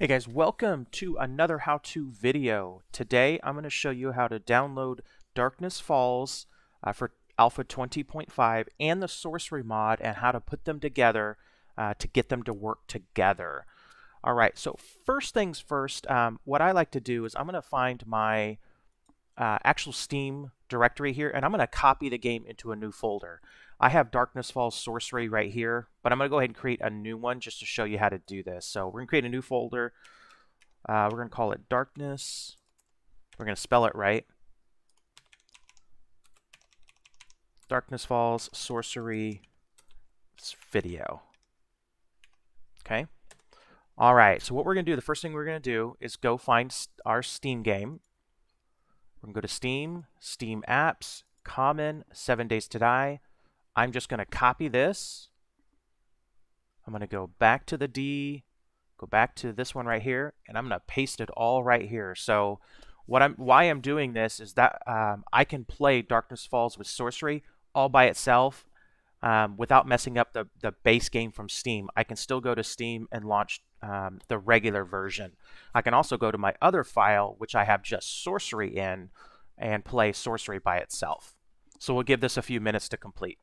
Hey guys, welcome to another how-to video. Today I'm going to show you how to download Darkness Falls uh, for Alpha 20.5 and the Sorcery mod and how to put them together uh, to get them to work together. Alright, so first things first, um, what I like to do is I'm going to find my uh, actual Steam directory here and I'm going to copy the game into a new folder. I have Darkness Falls Sorcery right here, but I'm going to go ahead and create a new one just to show you how to do this. So we're going to create a new folder. Uh, we're going to call it Darkness. We're going to spell it right. Darkness Falls Sorcery video. Okay. All right. So what we're going to do, the first thing we're going to do is go find our Steam game. We're going to go to Steam, Steam Apps, Common, Seven Days to Die. I'm just going to copy this. I'm going to go back to the D, go back to this one right here, and I'm going to paste it all right here. So what I'm, why I'm doing this is that um, I can play Darkness Falls with Sorcery all by itself um, without messing up the, the base game from Steam. I can still go to Steam and launch um, the regular version. I can also go to my other file, which I have just Sorcery in, and play Sorcery by itself. So we'll give this a few minutes to complete.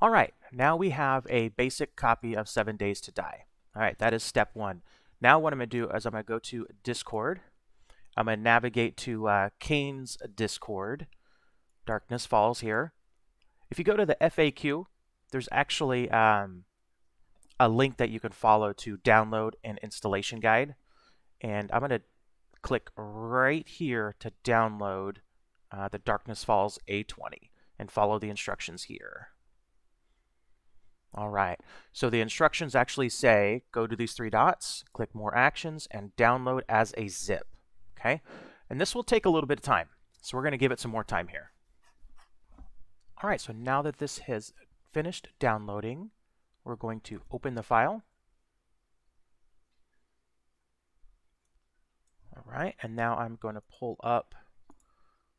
All right, now we have a basic copy of Seven Days to Die. All right, that is step one. Now what I'm going to do is I'm going to go to Discord. I'm going to navigate to uh, Khaine's Discord. Darkness Falls here. If you go to the FAQ, there's actually um, a link that you can follow to download an installation guide. And I'm going to click right here to download uh, the Darkness Falls A20 and follow the instructions here. All right, so the instructions actually say go to these three dots, click more actions, and download as a zip. Okay, and this will take a little bit of time, so we're going to give it some more time here. All right, so now that this has finished downloading, we're going to open the file. All right, and now I'm going to pull up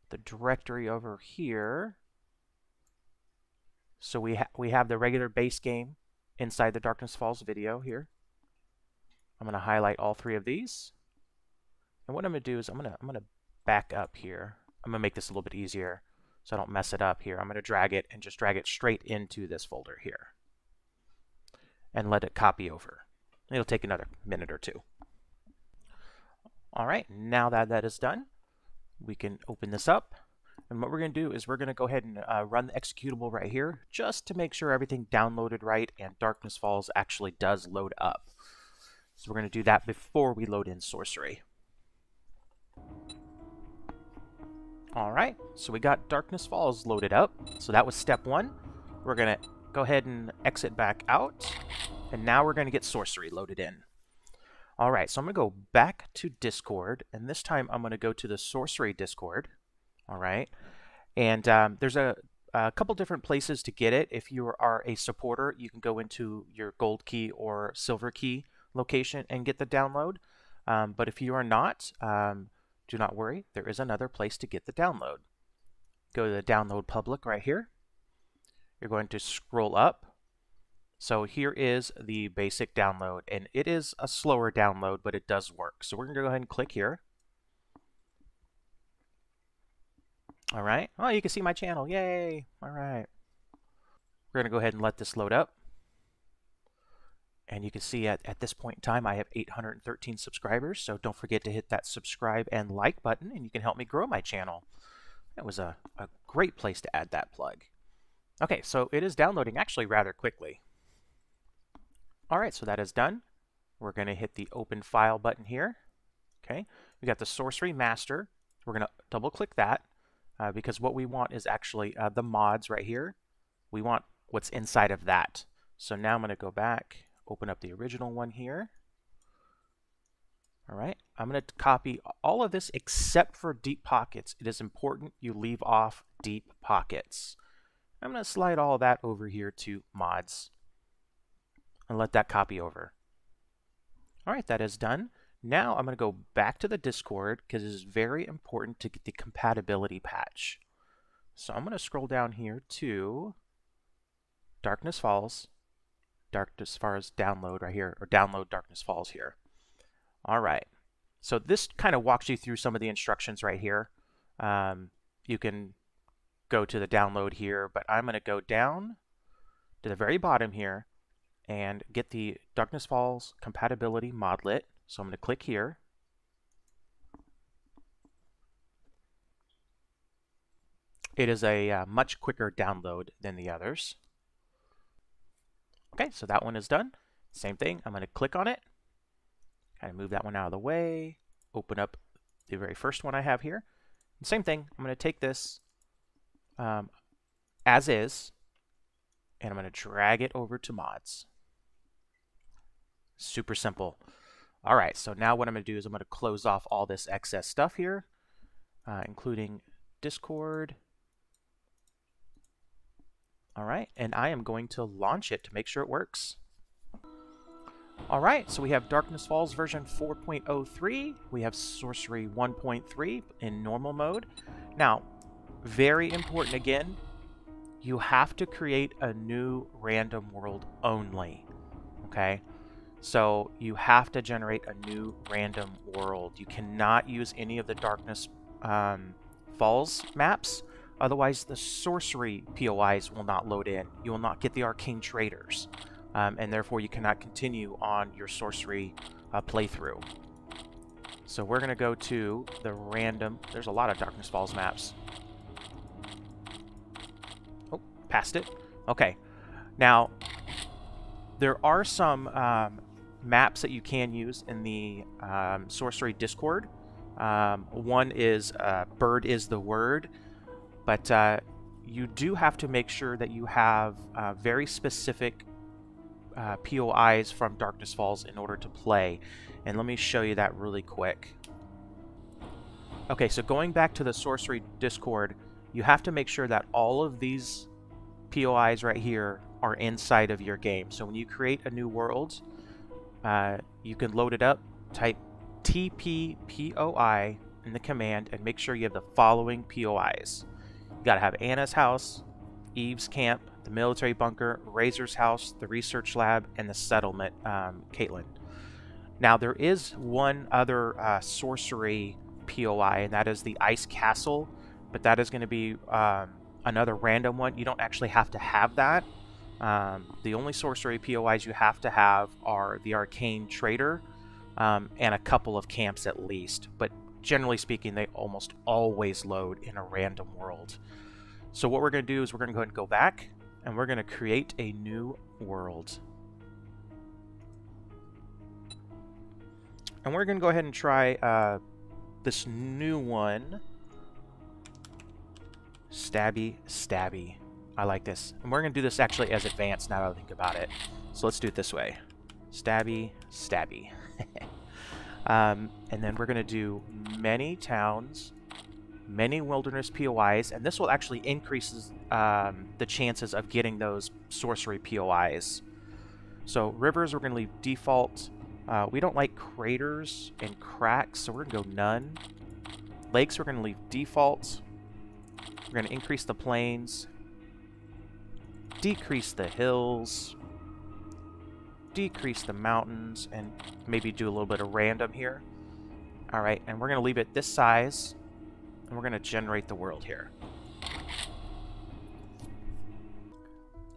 the directory over here so we, ha we have the regular base game inside the Darkness Falls video here. I'm going to highlight all three of these. And what I'm going to do is I'm going to I'm going to back up here. I'm going to make this a little bit easier so I don't mess it up here. I'm going to drag it and just drag it straight into this folder here. And let it copy over. It'll take another minute or two. All right, now that that is done, we can open this up. And what we're going to do is we're going to go ahead and uh, run the executable right here just to make sure everything downloaded right and Darkness Falls actually does load up. So we're going to do that before we load in Sorcery. Alright, so we got Darkness Falls loaded up. So that was step one. We're going to go ahead and exit back out. And now we're going to get Sorcery loaded in. Alright, so I'm going to go back to Discord. And this time I'm going to go to the Sorcery Discord all right? And um, there's a, a couple different places to get it. If you are a supporter, you can go into your gold key or silver key location and get the download. Um, but if you are not, um, do not worry. There is another place to get the download. Go to the download public right here. You're going to scroll up. So here is the basic download, and it is a slower download, but it does work. So we're going to go ahead and click here. All right. Oh, you can see my channel. Yay. All right. We're going to go ahead and let this load up. And you can see at, at this point in time, I have 813 subscribers. So don't forget to hit that subscribe and like button, and you can help me grow my channel. That was a, a great place to add that plug. Okay, so it is downloading actually rather quickly. All right, so that is done. We're going to hit the open file button here. Okay, we got the sorcery master. We're going to double click that uh, because what we want is actually uh, the mods right here. We want what's inside of that. So now I'm going to go back, open up the original one here. All right, I'm going to copy all of this except for deep pockets. It is important you leave off deep pockets. I'm going to slide all that over here to mods and let that copy over. All right, that is done. Now I'm going to go back to the Discord because it is very important to get the compatibility patch. So I'm going to scroll down here to Darkness Falls. Darkness Falls download right here, or download Darkness Falls here. All right. So this kind of walks you through some of the instructions right here. Um, you can go to the download here, but I'm going to go down to the very bottom here and get the Darkness Falls compatibility modlet. So I'm going to click here. It is a uh, much quicker download than the others. Okay, so that one is done. Same thing, I'm going to click on it, kind of move that one out of the way, open up the very first one I have here. And same thing, I'm going to take this um, as is, and I'm going to drag it over to mods. Super simple. All right, so now what I'm going to do is I'm going to close off all this excess stuff here, uh, including Discord. All right, and I am going to launch it to make sure it works. All right, so we have Darkness Falls version 4.03. We have Sorcery 1.3 in normal mode. Now, very important again, you have to create a new random world only, okay? So you have to generate a new random world. You cannot use any of the Darkness um, Falls maps Otherwise, the sorcery POIs will not load in. You will not get the arcane traders, um, and therefore you cannot continue on your sorcery uh, playthrough. So we're going to go to the random... There's a lot of Darkness Falls maps. Oh, passed it. Okay. Now, there are some um, maps that you can use in the um, Sorcery Discord. Um, one is uh, Bird is the Word. But uh, you do have to make sure that you have uh, very specific uh, POIs from Darkness Falls in order to play. And let me show you that really quick. Okay, so going back to the Sorcery Discord, you have to make sure that all of these POIs right here are inside of your game. So when you create a new world, uh, you can load it up, type TPPOI in the command, and make sure you have the following POIs. You gotta have Anna's house, Eve's camp, the military bunker, Razor's house, the research lab, and the settlement, um, Caitlin. Now, there is one other uh, sorcery POI, and that is the Ice Castle, but that is going to be um, another random one. You don't actually have to have that. Um, the only sorcery POIs you have to have are the Arcane Trader um, and a couple of camps at least, but generally speaking, they almost always load in a random world. So what we're going to do is we're going to go and go back, and we're going to create a new world. And we're going to go ahead and try uh, this new one. Stabby, stabby. I like this. And we're going to do this actually as advanced now that I think about it. So let's do it this way. Stabby, stabby. Um, and then we're going to do many towns, many wilderness POIs, and this will actually increase um, the chances of getting those sorcery POIs. So rivers, we're going to leave default. Uh, we don't like craters and cracks, so we're going to go none. Lakes, we're going to leave default. We're going to increase the plains, decrease the hills, decrease the mountains and maybe do a little bit of random here. All right, and we're going to leave it this size, and we're going to generate the world here.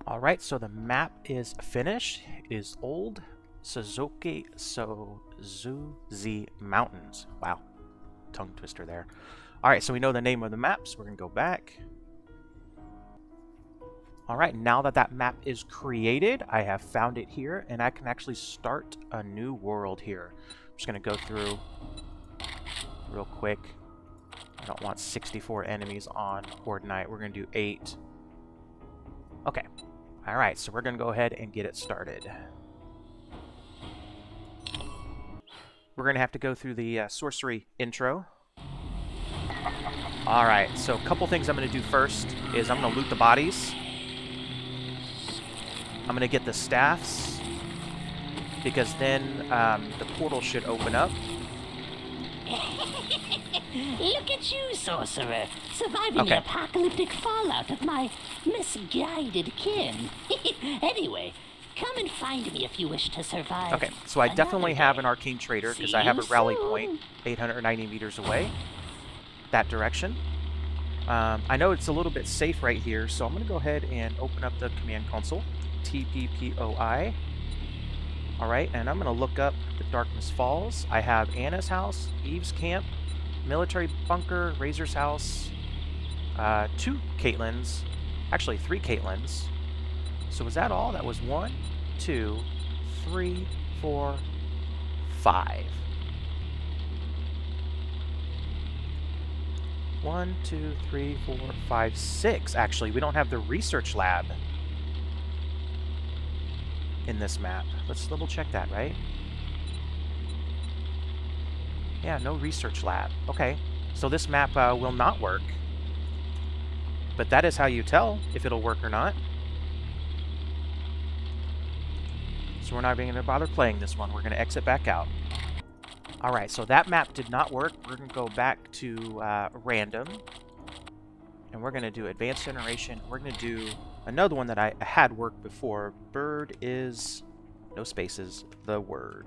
All right, so the map is finished. It is Old Suzuki Suzuzi Mountains. Wow, tongue twister there. All right, so we know the name of the map, so we're going to go back. All right, now that that map is created, I have found it here, and I can actually start a new world here. I'm just going to go through real quick. I don't want 64 enemies on Horde Night. We're going to do 8. Okay. All right, so we're going to go ahead and get it started. We're going to have to go through the uh, sorcery intro. All right, so a couple things I'm going to do first is I'm going to loot the bodies. I'm going to get the staffs because then um, the portal should open up. Look at you, sorcerer, surviving okay. the apocalyptic fallout of my misguided kin. anyway, Come and find me if you wish to survive. Okay, so I definitely have an arcane trader because I have a rally soon. point 890 meters away. That direction. Um, I know it's a little bit safe right here, so I'm going to go ahead and open up the command console. TPPOI. Alright, and I'm going to look up the Darkness Falls. I have Anna's house, Eve's camp, military bunker, Razor's house, uh, two Caitlins, actually three Caitlins. So was that all? That was one, two, three, four, five. One, two, three, four, five, six. Actually, we don't have the research lab in this map. Let's double check that, right? Yeah, no research lab. Okay, so this map uh, will not work. But that is how you tell if it'll work or not. So we're not even going to bother playing this one. We're going to exit back out. Alright, so that map did not work. We're going to go back to uh, random. And we're going to do advanced generation. We're going to do another one that I had worked before. Bird is, no spaces, the word.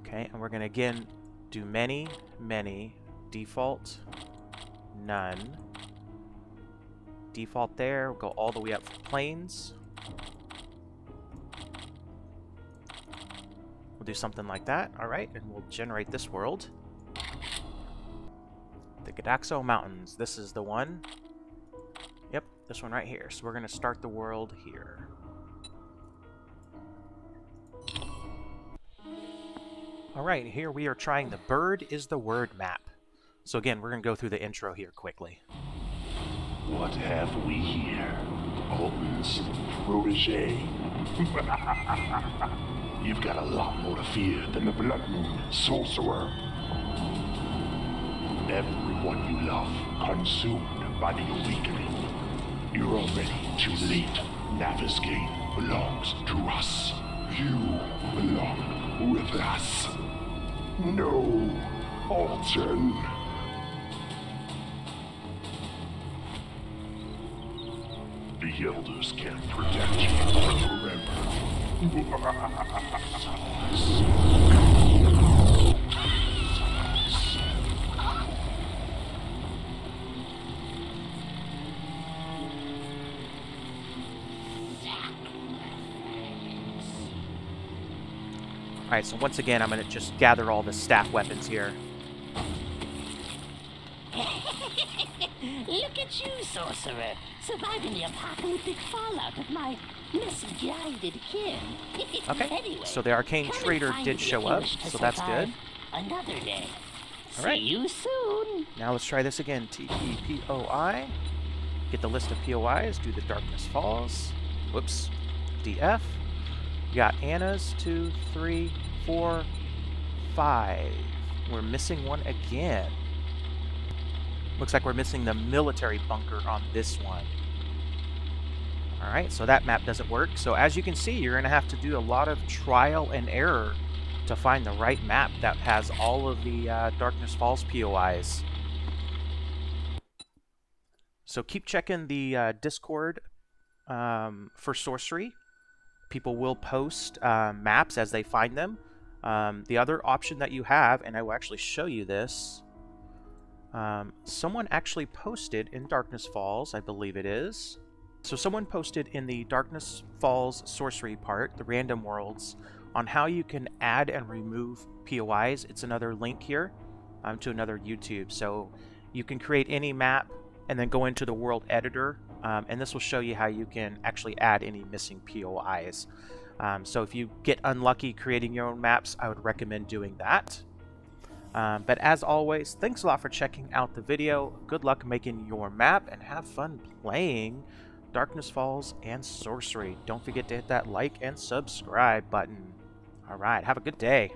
Okay, and we're going to again do many, many, default, none. Default there, we'll go all the way up for planes. Do something like that, alright, and we'll generate this world. The Gadaxo Mountains, this is the one. Yep, this one right here. So we're going to start the world here. Alright, here we are trying the Bird is the Word map. So again, we're going to go through the intro here quickly. What have we here? Altin's protege? You've got a lot more to fear than the Blood Moon Sorcerer. Everyone you love consumed by the awakening. You're already too late. Navis Navezgane belongs to us. You belong with us. No, Altin. The elders can't protect you forever. Alright, so once again, I'm going to just gather all the staff weapons here. Look at you, sorcerer, surviving the apocalyptic fallout of my misguided kin. Okay, anyway, so the arcane trader did show up, so that's good. Another day. All right. See you soon. Now let's try this again. T E P O I. Get the list of POIs. Do the Darkness Falls. Whoops. DF. You got Anna's. Two, three, four, five. We're missing one again. Looks like we're missing the military bunker on this one. Alright, so that map doesn't work. So as you can see, you're going to have to do a lot of trial and error to find the right map that has all of the uh, Darkness Falls POIs. So keep checking the uh, Discord um, for sorcery. People will post uh, maps as they find them. Um, the other option that you have, and I will actually show you this. Um, someone actually posted in Darkness Falls, I believe it is. So someone posted in the Darkness Falls sorcery part, the random worlds, on how you can add and remove POIs. It's another link here um, to another YouTube. So you can create any map and then go into the world editor, um, and this will show you how you can actually add any missing POIs. Um, so if you get unlucky creating your own maps, I would recommend doing that. Um, but as always, thanks a lot for checking out the video. Good luck making your map and have fun playing Darkness Falls and Sorcery. Don't forget to hit that like and subscribe button. Alright, have a good day.